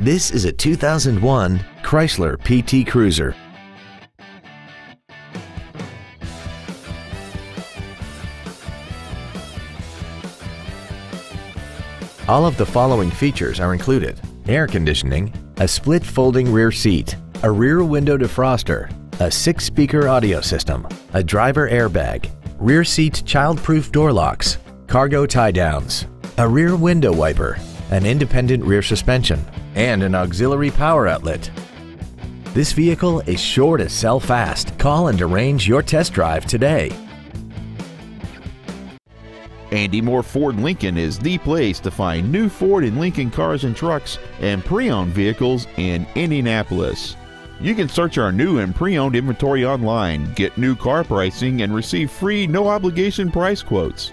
This is a 2001 Chrysler PT Cruiser. All of the following features are included. Air conditioning, a split folding rear seat, a rear window defroster, a six-speaker audio system, a driver airbag, rear seat child-proof door locks, cargo tie-downs, a rear window wiper, an independent rear suspension, and an auxiliary power outlet. This vehicle is sure to sell fast. Call and arrange your test drive today. Andy Mohr Ford Lincoln is the place to find new Ford and Lincoln cars and trucks and pre-owned vehicles in Indianapolis. You can search our new and pre-owned inventory online, get new car pricing, and receive free no-obligation price quotes.